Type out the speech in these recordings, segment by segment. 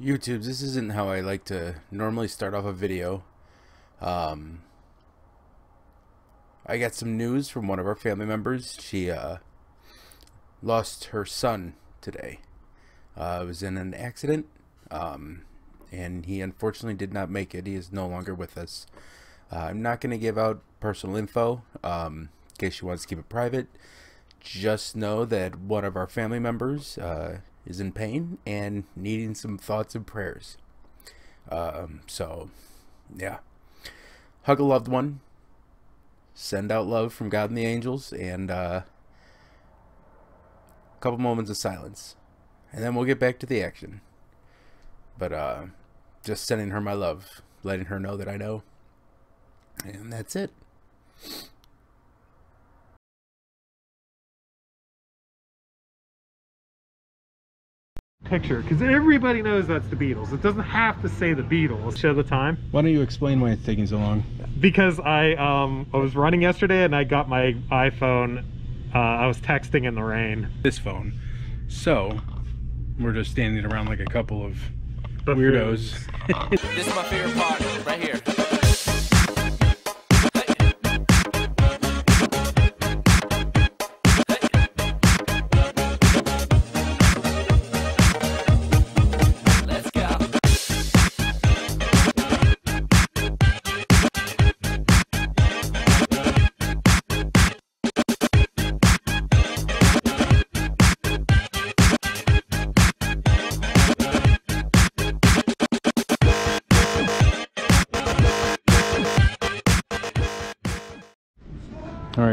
YouTube, this isn't how I like to normally start off a video. Um, I got some news from one of our family members. She uh, lost her son today. Uh, it was in an accident, um, and he unfortunately did not make it. He is no longer with us. Uh, I'm not going to give out personal info um, in case she wants to keep it private. Just know that one of our family members uh, is in pain and needing some thoughts and prayers. Um, so, yeah. Hug a loved one. Send out love from God and the angels, and uh, a couple moments of silence, and then we'll get back to the action. But uh, just sending her my love, letting her know that I know, and that's it. Picture because everybody knows that's the Beatles. It doesn't have to say the Beatles. Show the time. Why don't you explain why it's taking so long? Because I um I was running yesterday and I got my iPhone. Uh, I was texting in the rain. This phone. So we're just standing around like a couple of weirdos. this is my favorite part right here.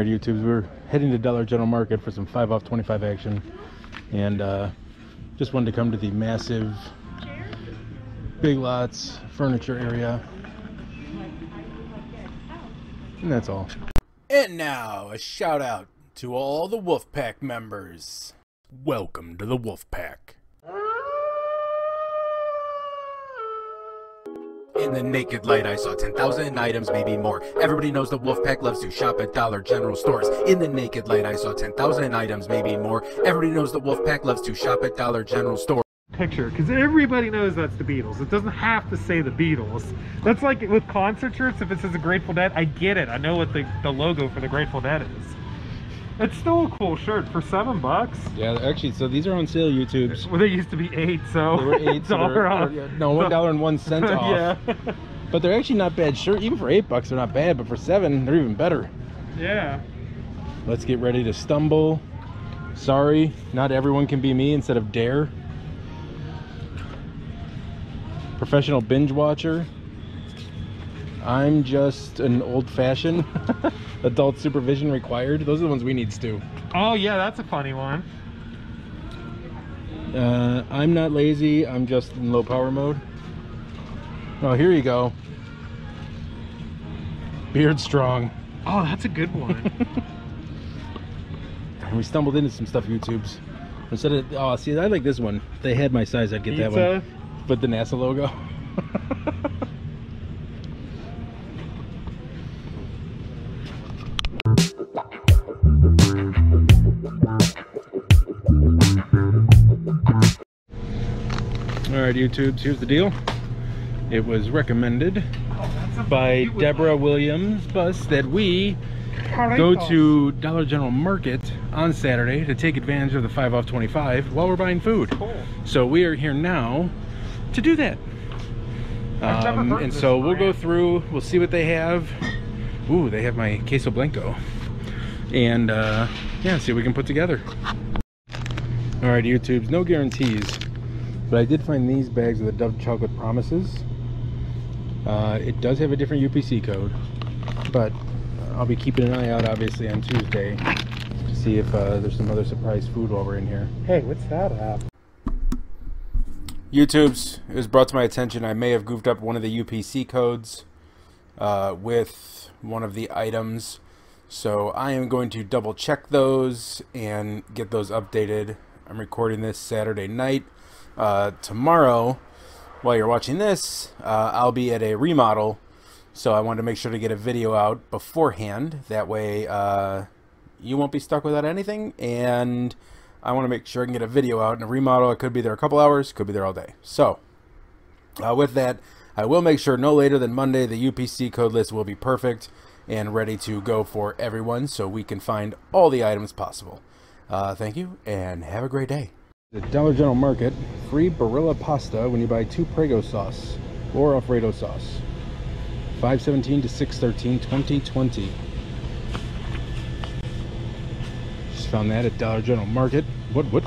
Right, YouTubes, we're heading to Dollar General Market for some 5 off 25 action. And uh, just wanted to come to the massive Big Lots furniture area. And that's all. And now, a shout out to all the Wolfpack members. Welcome to the Wolfpack. In the naked light, I saw 10,000 items, maybe more. Everybody knows the Wolfpack loves to shop at Dollar General stores. In the naked light, I saw 10,000 items, maybe more. Everybody knows the Wolfpack loves to shop at Dollar General stores. Picture because everybody knows that's the Beatles. It doesn't have to say the Beatles. That's like with concert shirts. If it says the Grateful Dead, I get it. I know what the the logo for the Grateful Dead is. It's still a cool shirt for seven bucks. Yeah, actually, so these are on sale, YouTubes. Well, they used to be eight, so They were eight, dollar off. or, no, one dollar and one cent off. yeah, But they're actually not bad shirt. Even for eight bucks, they're not bad. But for seven, they're even better. yeah. Let's get ready to stumble. Sorry, not everyone can be me instead of dare. Professional binge watcher. I'm just an old-fashioned adult supervision required. Those are the ones we need, Stu. Oh yeah, that's a funny one. Uh, I'm not lazy. I'm just in low power mode. Oh, here you go. Beard strong. Oh, that's a good one. And we stumbled into some stuff YouTubes. Instead of oh, see, I like this one. If they had my size, I'd get that one. But the NASA logo. YouTubes, here's the deal. It was recommended by Deborah Williams Bus that we go to Dollar General Market on Saturday to take advantage of the 5 off 25 while we're buying food. Cool. So we are here now to do that. Um, and so we'll go through, we'll see what they have. Ooh, they have my queso blanco. And uh, yeah, see what we can put together. All right, YouTubes, no guarantees. But I did find these bags of the Dove Chocolate Promises. Uh, it does have a different UPC code, but I'll be keeping an eye out obviously on Tuesday to see if uh, there's some other surprise food while we're in here. Hey, what's that app? YouTubes, it was brought to my attention I may have goofed up one of the UPC codes uh, with one of the items. So I am going to double check those and get those updated. I'm recording this Saturday night. Uh, tomorrow, while you're watching this, uh, I'll be at a remodel. So I wanted to make sure to get a video out beforehand. That way uh, you won't be stuck without anything. And I want to make sure I can get a video out. And a remodel, I could be there a couple hours, could be there all day. So Uh, with that, I will make sure no later than Monday the UPC code list will be perfect and ready to go for everyone so we can find all the items possible. Uh, thank you and have a great day. The Dollar General Market, free Barilla pasta when you buy two Prego sauce or Alfredo sauce. 517 to 613 2020. Just found that at Dollar General Market. What, what?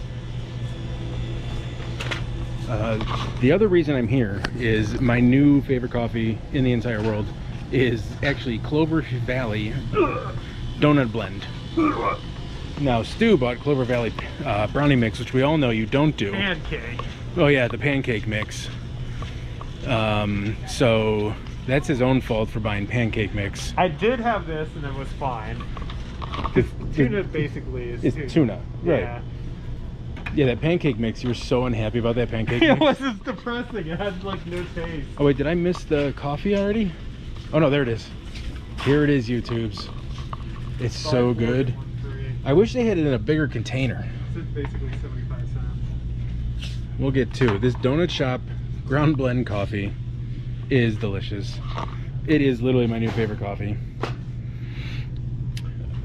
Uh, the other reason I'm here is my new favorite coffee in the entire world is actually Clover Valley Donut Blend. Now, Stu bought Clover Valley uh, brownie mix, which we all know you don't do. Pancake. Oh yeah, the pancake mix. Um, so that's his own fault for buying pancake mix. I did have this and it was fine. 'Cause tuna basically is It's tuna, right? Yeah. Yeah, that pancake mix. You were so unhappy about that pancake mix. it was just depressing. It had like no taste. Oh wait, did I miss the coffee already? Oh no, there it is. Here it is, YouTube's. It's so good. I wish they had it in a bigger container. It's basically 75 cents. We'll get to this donut shop ground blend coffee is delicious. It is literally my new favorite coffee.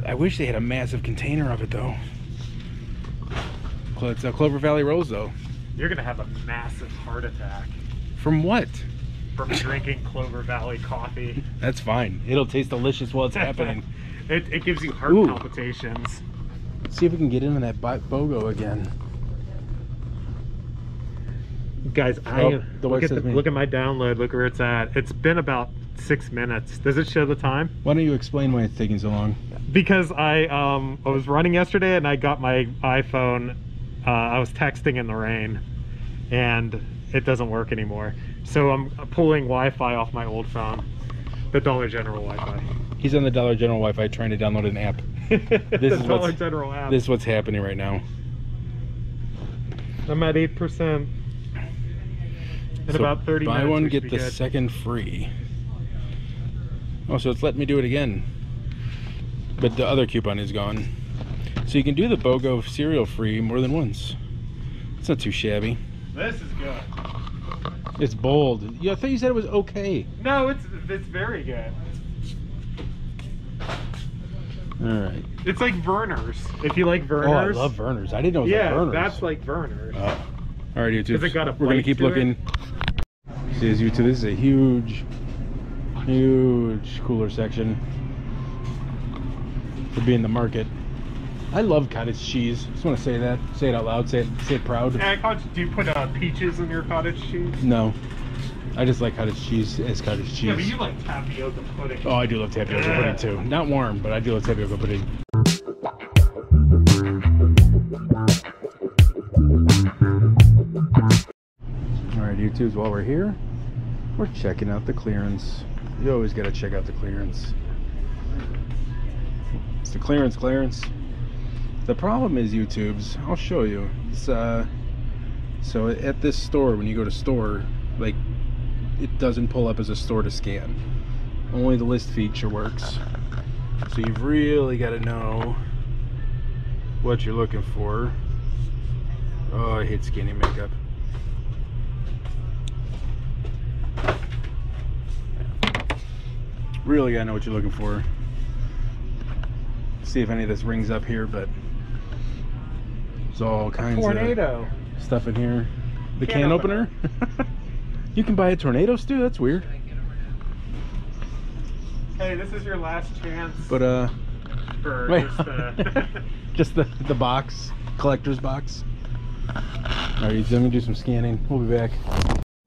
I wish they had a massive container of it though. It's a Clover Valley Rose though. You're gonna have a massive heart attack From what? from drinking Clover Valley coffee. That's fine. It'll taste delicious while it's happening. it, it gives you heart Ooh. palpitations. See if we can get into that BOGO again. Guys, I Oh, the look, at the, look at my download. Look where it's at. It's been about six minutes. Does it show the time? Why don't you explain why it's taking so long? Because I um I was running yesterday and I got my iPhone. Uh, I was texting in the rain, and it doesn't work anymore. So I'm pulling Wi-Fi off my old phone, the Dollar General Wi-Fi. He's on the Dollar General Wi-Fi trying to download an app. the is Dollar what's- General app. This is what's happening right now. I'm at eight percent. In So about 30 buy minutes. one we get the good. second free. Oh, so it's letting me do it again. But the other coupon is gone. So you can do the BOGO cereal free more than once. It's not too shabby. This is good. It's bold. Yeah, I thought you said it was okay. No, it's it's very good. All right. It's like Vernors. If you like Vernors. Oh, I love Vernors. I didn't know it was Yeah, Vernors. that's like Vernors. Oh. All right, YouTube. It got a We're gonna keep to it? looking. See, as YouTube, this is a huge, huge cooler section for being the market. I love cottage cheese. Just want to say that. Say it out loud. Say it. Say it proud. Yeah, do you put uh, peaches in your cottage cheese? No, I just like cottage cheese as cottage cheese. Yeah, but you like tapioca pudding. Oh, I do love tapioca pudding too. Not warm, but I do love tapioca pudding. All right, YouTubes, while we're here, we're checking out the clearance. You always got to check out the clearance. It's the clearance clearance. The problem is YouTubes, I'll show you. It's uh so at this store when you go to store, like it doesn't pull up as a store to scan. Only the list feature works. So you've really got to know what you're looking for. Oh, I hate skinny makeup. Really got to know what you're looking for. See if any of this rings up here, but there's all kinds Tornado. of stuff in here. The Can can, opener. opener. you can buy a tornado stew. That's weird. Hey, this is your last chance But uh, for wait. just uh, just the the box, collector's box. All right, let me do some scanning. We'll be back.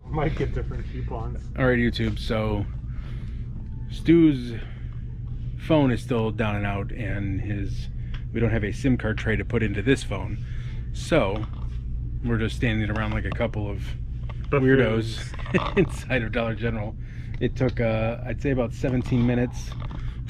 might get different coupons. All right, YouTube. So Stu's phone is still down and out, and his we don't have a SIM card tray to put into this phone, so we're just standing around like a couple of weirdos inside of Dollar General. It took, uh, I'd say, about 17 minutes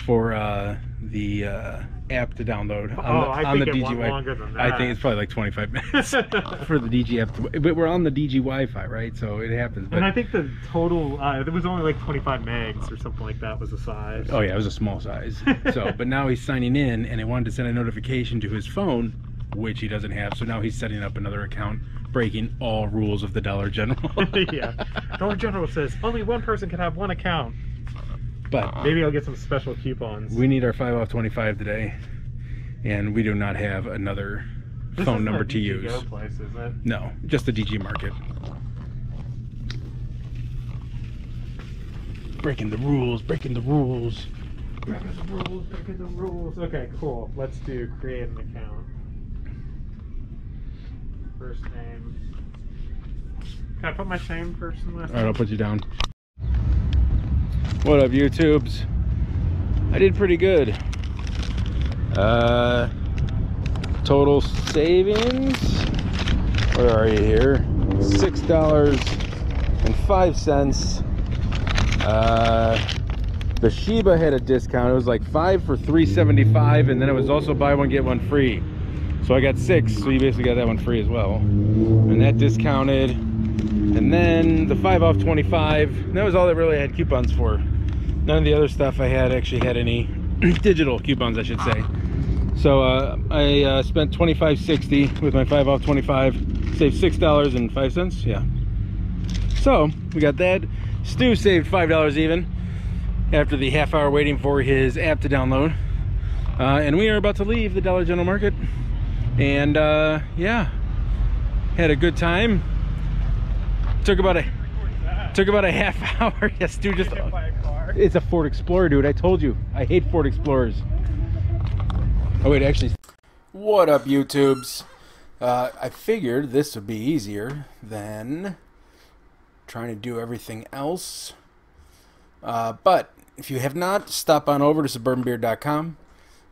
for uh, the uh, app to download on Oh, the, I on think the it DG went Wi- longer than I think it's probably like 25 minutes for the DG app. To, but we're on the DG Wi-Fi, right? So it happens. But And I think the total, uh, it was only like 25 megs or something like that was the size. Oh yeah, it was a small size. So, but now he's signing in, and he wanted to send a notification to his phone which he doesn't have. So now he's setting up another account, breaking all rules of the Dollar General. yeah. Dollar General says only one person can have one account. but uh-uh. Maybe I'll get some special coupons. we need our 5 off 25 today, and we do not have another This phone number to use. Place? No, just the DG market. Breaking the rules, breaking the rules. Breaking the rules, breaking the rules. Okay, cool. Let's do create an account. First name. Can I put my same first and last All right. I'll put you down. What up, YouTubes? I did pretty good. Uh, total savings. Where are you here? Six dollars and five cents. Uh, the Sheba had a discount. It was like five for three seventy-five, and then it was also buy one get one free. So I got six. So you basically got that one free as well, and that discounted. And then the 5 off 25, that was all that really had coupons for. None of the other stuff I had actually had any digital coupons, I should say. So uh, I uh, spent 25.60 with my 5 off 25, saved $6.05. Yeah. So we got that. Stu saved $5 even after the half hour waiting for his app to download. Uh, and we are about to leave the Dollar General Market. And uh, yeah, had a good time. Took about a took about a half hour. Yes dude just it's a ford explorer dude. I told you. I hate ford explorers. Oh wait actually What up, YouTubes? Uh, I figured this would be easier than trying to do everything else. Uh, but if you have not, stop on over to suburbanbeard.com.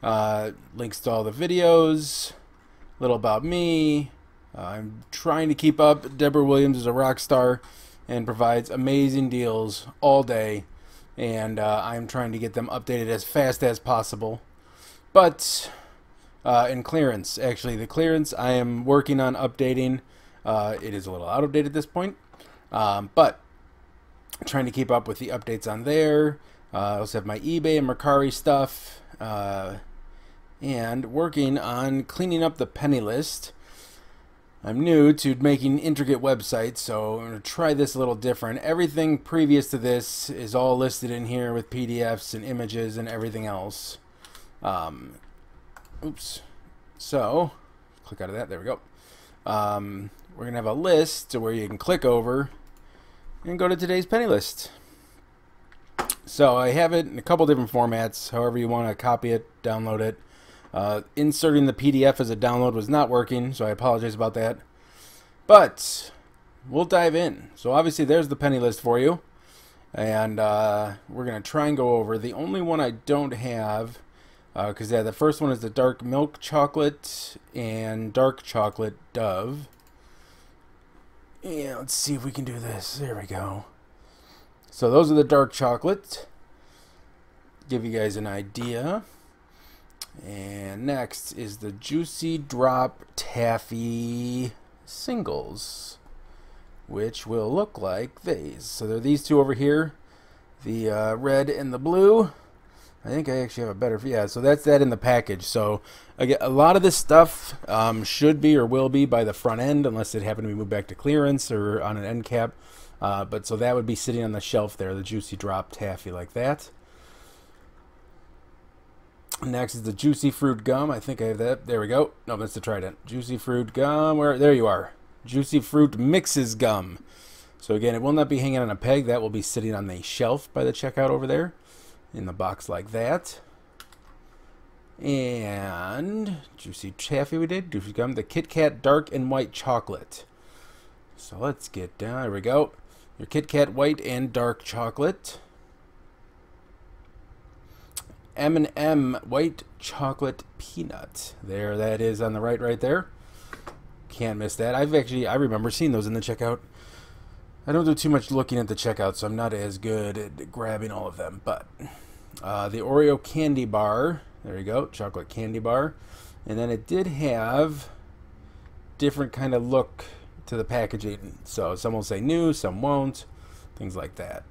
Uh, links to all the videos, little about me. Uh, I'm trying to keep up. Deborah Williams is a rock star and provides amazing deals all day. And uh, I'm trying to get them updated as fast as possible. But uh, in clearance. Actually, the clearance I am working on updating. Uh, it is a little out of date at this point, um, but trying to keep up with the updates on there. Uh, I also have my eBay and Mercari stuff, uh, and working on cleaning up the penny list. I'm new to making intricate websites, so I'm going to try this a little different. Everything previous to this is all listed in here with PDFs and images and everything else. Um, oops. So, click out of that. There we go. Um, we're going to have a list where you can click over and go to today's penny list. So I have it in a couple different formats, however you want to copy it, download it. Uh, inserting the PDF as a download was not working, so I apologize about that. But we'll dive in. So obviously there's the penny list for you. And uh, we're going to try and go over. The only one I don't have because yeah, the first one is the dark milk chocolate and dark chocolate dove. Yeah, let's see if we can do this. There we go. So those are the dark chocolate. Give you guys an idea. And next is the Juicy Drop Taffy singles, which will look like these. So there are these two over here, the uh, red and the blue. I think I actually have a better yeah. So that's that in the package. So again, a lot of this stuff um, should be or will be by the front end, unless it happened to be moved back to clearance or on an end cap. Uh, but so that would be sitting on the shelf there, the juicy drop taffy like that. Next is the juicy fruit gum. I think I have that. There we go. No, that's the Trident. Juicy fruit gum. Where? There you are. Juicy fruit mixes gum. So again, it will not be hanging on a peg. That will be sitting on the shelf by the checkout over there in the box like that. And juicy taffy we did. Juicy gum. The Kit Kat dark and white chocolate. So let's get down. There we go. Your Kit Kat white and dark chocolate. M&M white chocolate peanut. There that is on the right right there. Can't miss that. I've actually I remember seeing those in the checkout. I don't do too much looking at the checkout, so I'm not as good at grabbing all of them. But uh, the Oreo candy bar, there you go, chocolate candy bar, and then it did have different kind of look to the packaging. So some will say new, some won't, things like that.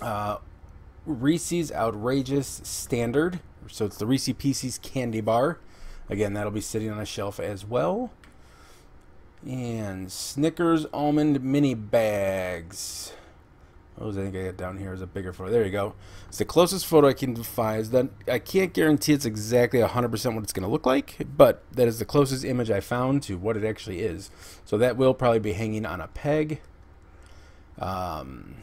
Uh, Reese's Outrageous Standard, so it's the Reese Pieces candy bar. Again, that'll be sitting on a shelf as well. And Snickers almond mini bags. Those I think I got down here is a bigger photo. There you go. It's the closest photo I can find. Is that I can't guarantee it's exactly 100% what it's going to look like, but that is the closest image I found to what it actually is. So that will probably be hanging on a peg. Um,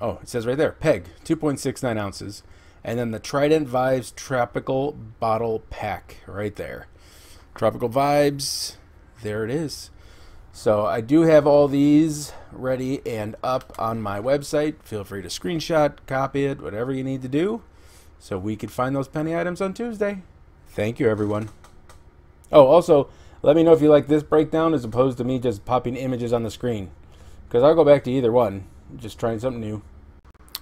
oh, it says right there, peg, 2.69 ounces. And then the Trident Vibes Tropical Bottle Pack right there. Tropical Vibes, there it is. So I do have all these ready and up on my website. Feel free to screenshot, copy it, whatever you need to do. So we could find those penny items on Tuesday. Thank you, everyone. Oh, also, let me know if you like this breakdown as opposed to me just popping images on the screen. Because I'll go back to either one. Just trying something new.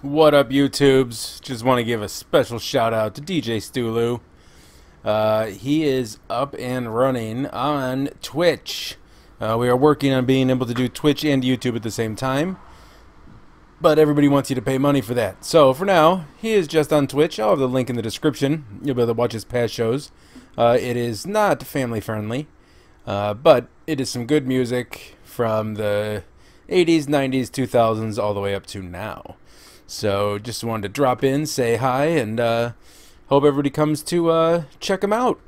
What up, YouTubes? Just want to give a special shout out to DJ Stulu. Uh, he is up and running on Twitch. Uh, we are working on being able to do Twitch and YouTube at the same time. But everybody wants you to pay money for that. So for now, he is just on Twitch. I'll have the link in the description. You'll be able to watch his past shows. Uh, it is not family friendly, uh, but it is some good music from the 80s, 90s, 2000s, all the way up to now. So just wanted to drop in, say hi, and uh, hope everybody comes to uh, check them out.